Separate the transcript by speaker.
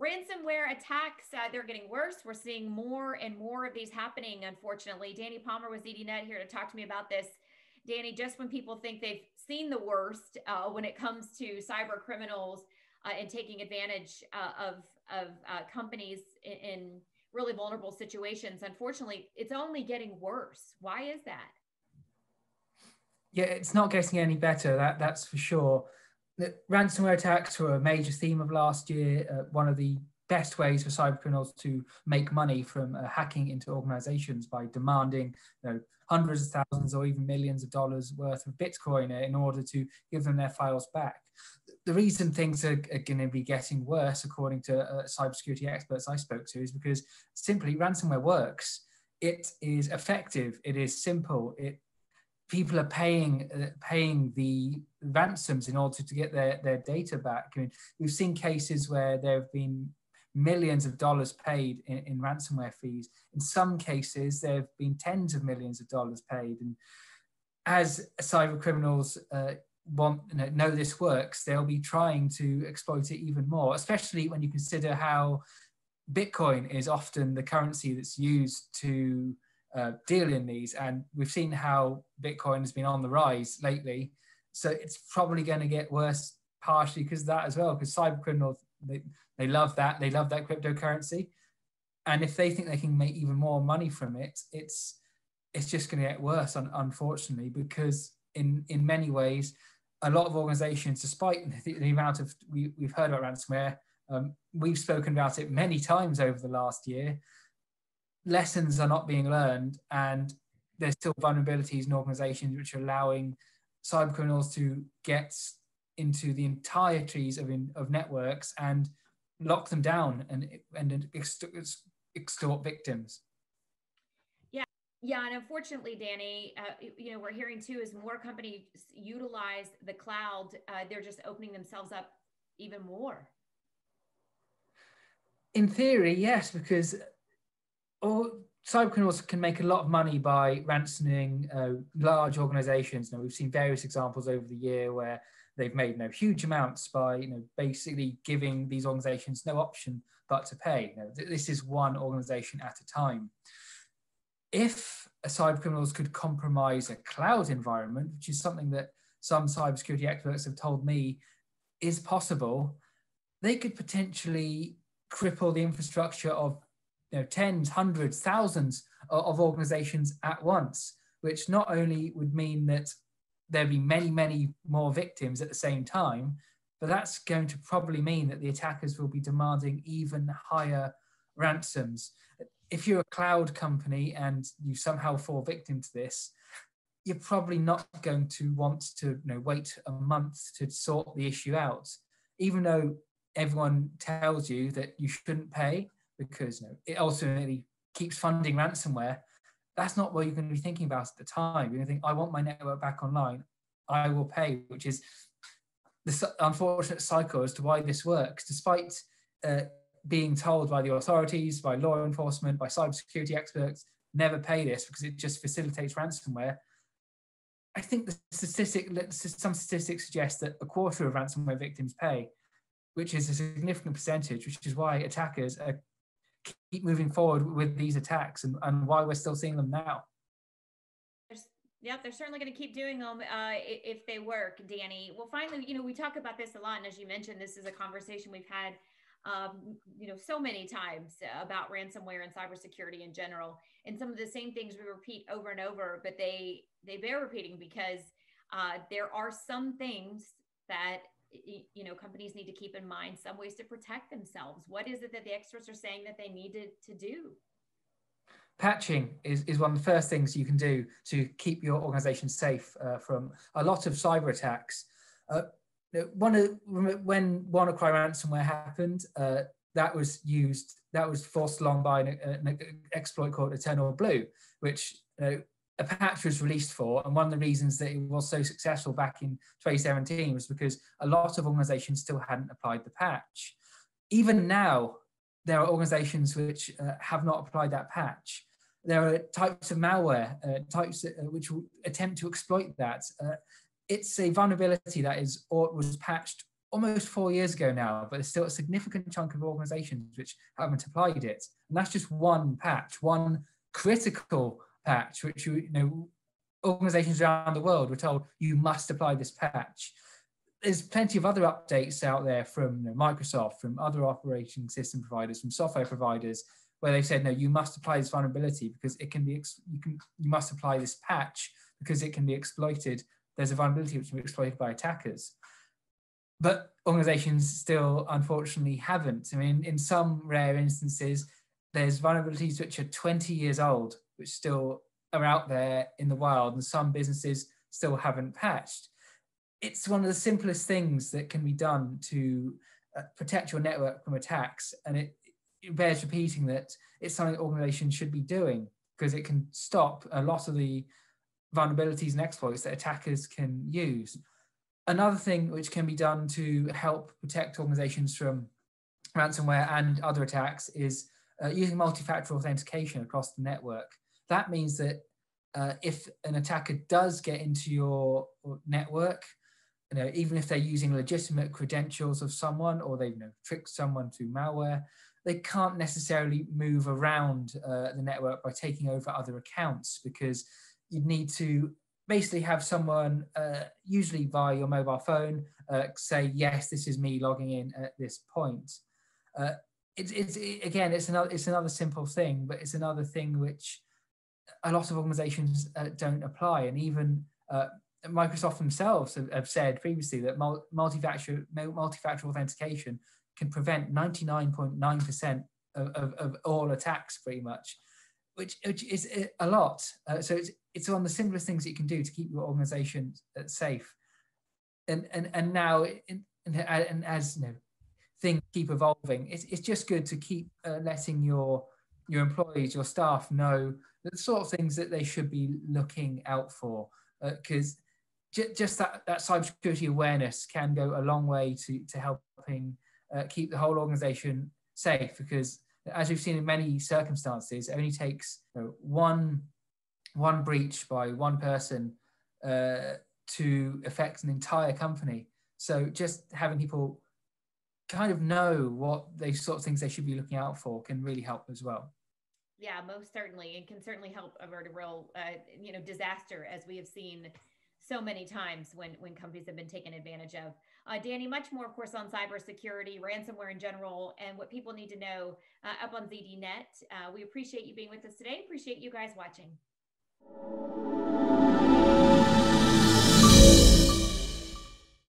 Speaker 1: ransomware attacks uh, they're getting worse. We're seeing more and more of these happening unfortunately. Danny palmer was ZDNet here to talk to me about this. Danny just when people think they've seen the worst uh, when it comes to cyber criminals uh, and taking advantage uh, of, of uh, companies in, in really vulnerable situations unfortunately it's only getting worse. Why is that?
Speaker 2: Yeah it's not getting any better that that's for sure ransomware attacks were a major theme of last year. Uh, one of the best ways for cybercriminals to make money from uh, hacking into organizations by demanding you know, hundreds of thousands or even millions of dollars worth of Bitcoin in order to give them their files back. The reason things are, are going to be getting worse, according to uh, cybersecurity experts I spoke to, is because simply ransomware works. It is effective. It is simple. It people are paying uh, paying the ransoms in order to get their, their data back. I mean, we've seen cases where there have been millions of dollars paid in, in ransomware fees. In some cases, there have been tens of millions of dollars paid. And as cyber criminals uh, want you know, know this works, they'll be trying to exploit it even more, especially when you consider how Bitcoin is often the currency that's used to uh, deal in these. And we've seen how Bitcoin has been on the rise lately. So it's probably going to get worse partially because of that as well, because cyber criminals, they, they love that. They love that cryptocurrency. And if they think they can make even more money from it, it's it's just going to get worse, unfortunately, because in, in many ways, a lot of organizations, despite the, the amount of, we, we've heard about ransomware, um, we've spoken about it many times over the last year lessons are not being learned and there's still vulnerabilities in organizations which are allowing cyber criminals to get into the entire trees of, in, of networks and lock them down and, and extort victims.
Speaker 1: Yeah, yeah, and unfortunately, Danny, uh, you know, we're hearing too as more companies utilize the cloud, uh, they're just opening themselves up even more.
Speaker 2: In theory, yes, because or cyber criminals can make a lot of money by ransoming uh, large organizations. Now, we've seen various examples over the year where they've made you know, huge amounts by you know, basically giving these organizations no option but to pay. You know, th- this is one organization at a time. If cyber criminals could compromise a cloud environment, which is something that some cybersecurity experts have told me is possible, they could potentially cripple the infrastructure of you know, tens, hundreds, thousands of, organizations at once, which not only would mean that there'd be many, many more victims at the same time, but that's going to probably mean that the attackers will be demanding even higher ransoms. If you're a cloud company and you somehow fall victim to this, you're probably not going to want to you know, wait a month to sort the issue out, even though everyone tells you that you shouldn't pay because you know, it ultimately keeps funding ransomware. That's not what you're going to be thinking about at the time. You're going to think, I want my network back online. I will pay, which is the unfortunate cycle as to why this works, despite uh, being told by the authorities, by law enforcement, by cybersecurity experts, never pay this because it just facilitates ransomware. I think the statistic, some statistics suggest that a quarter of ransomware victims pay, which is a significant percentage, which is why attackers are keep moving forward with these attacks and, and why we're still seeing them now.
Speaker 1: Yeah, they're certainly going to keep doing them uh, if they work, Danny. Well, finally, you know, we talk about this a lot, and as you mentioned, this is a conversation we've had, um, you know, so many times about ransomware and cybersecurity in general, and some of the same things we repeat over and over, but they they bear repeating because uh, there are some things that you know companies need to keep in mind some ways to protect themselves. What is it that the experts are saying that they needed to do?
Speaker 2: Patching is, is one of the first things you can do to keep your organization safe uh, from a lot of cyber attacks. Uh, one of when WannaCry ransomware happened uh, that was used that was forced along by an, an exploit called EternalBlue which a patch was released for. And one of the reasons that it was so successful back in 2017 was because a lot of organizations still hadn't applied the patch. Even now, there are organizations which uh, have not applied that patch. There are types of malware, uh, types uh, which will attempt to exploit that. Uh, it's a vulnerability that is or was patched almost four years ago now, but there's still a significant chunk of organizations which haven't applied it. And that's just one patch, one critical patch, which you know organizations around the world were told you must apply this patch. There's plenty of other updates out there from you know, Microsoft, from other operating system providers, from software providers, where they've said no, you must apply this vulnerability because it can be you can you must apply this patch because it can be exploited. There's a vulnerability which can be exploited by attackers but organizations still unfortunately haven't. I mean, in some rare instances, there's vulnerabilities which are 20 years old, which still are out there in the wild, and some businesses still haven't patched. It's one of the simplest things that can be done to uh, protect your network from attacks, and it, it bears repeating that it's something organizations should be doing because it can stop a lot of the vulnerabilities and exploits that attackers can use. Another thing which can be done to help protect organizations from ransomware and other attacks is uh, using multi-factor authentication across the network. That means that uh, if an attacker does get into your network, you know, even if they're using legitimate credentials of someone or they've you know, tricked someone through malware, they can't necessarily move around uh, the network by taking over other accounts because you'd need to basically have someone, uh, usually via your mobile phone, uh, say, yes, this is me logging in at this point. Uh, it's, it's it, again, it's another, it's another simple thing, but it's another thing which a lot of organizations uh, don't apply. And even uh, Microsoft themselves have, have, said previously that multi-factor, multi-factor authentication can prevent 99.9% of, of, of all attacks pretty much which, which is a lot. Uh, so it's, it's one of the simplest things you can do to keep your organization uh, safe. And, and, and now, in, and as you know, things keep evolving, it's, it's just good to keep uh, letting your, your employees, your staff know the sort of things that they should be looking out for. Because uh, j- just that, that cybersecurity awareness can go a long way to, to helping uh, keep the whole organization safe because as we've seen in many circumstances, it only takes you know, one one breach by one person uh, to affect an entire company. So just having people kind of know what they sort of things they should be looking out for can really help as well.
Speaker 1: Yeah, most certainly, and can certainly help avert a real, uh, you know, disaster as we have seen so many times when when companies have been taken advantage of. Uh, Danny, much more, of course, on cybersecurity, ransomware in general, and what people need to know uh, up on ZDNet. Uh, we appreciate you being with us today. Appreciate you guys watching.